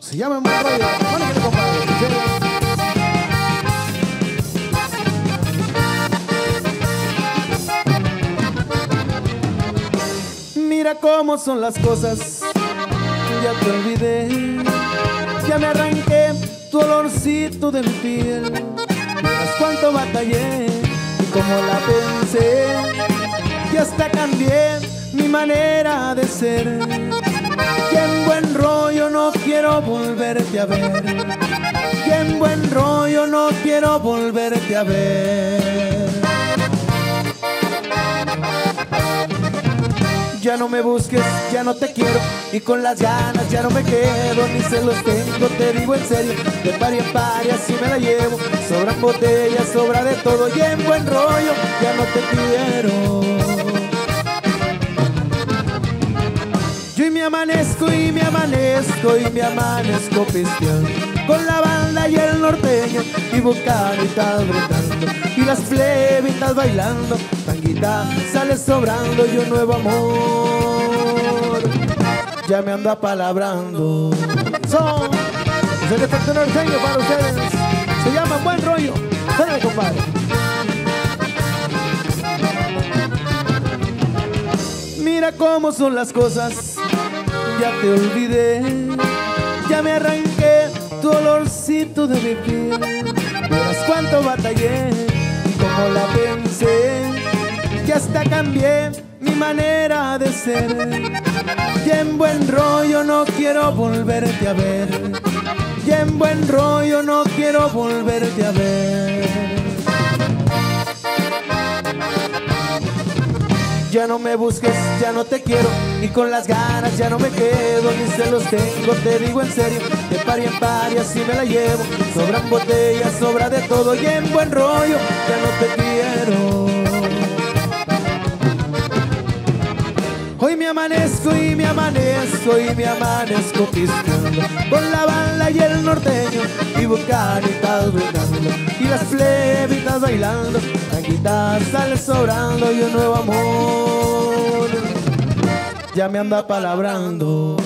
Se llama en. Mira cómo son las cosas, ya te olvidé, ya me arranqué tu olorcito de mi piel. Miras cuánto batallé y cómo la pensé, y hasta cambié mi manera de ser. No quiero volverte a ver, y en buen rollo no quiero volverte a ver. Ya no me busques, ya no te quiero. Y con las ganas ya no me quedo. Ni se los tengo, te digo en serio. De pari en pari así me la llevo. Sobran botellas, sobra de todo. Y en buen rollo ya no te quiero amanezco y me amanezco y me amanezco pisteando. Con la banda y el norteño y vocalitas gritando. Y las plebitas bailando Tanguita sale sobrando y un nuevo amor. Ya me anda palabrando. Son es el efecto norteño para ustedes. Se llama Buen Rollo. Dale compadre. Mira cómo son las cosas ya te olvidé, ya me arranqué tu olorcito de mi piel. Verás cuánto batallé y cómo la pensé, que hasta cambié mi manera de ser. Y en buen rollo no quiero volverte a ver, y en buen rollo no quiero volverte a ver. Ya no me busques, ya no te quiero Y con las ganas ya no me quedo Ni se los tengo, te digo en serio De pari en pari así me la llevo. Sobran botellas, sobra de todo Y en buen rollo ya no te quiero. Hoy me amanezco y me amanezco y me amanezco pisteando Con la bala y el norteño y vocalitas brindando Y las plebitas bailando, tanguitas sale sobrando y un nuevo amor Ya me anda palabrando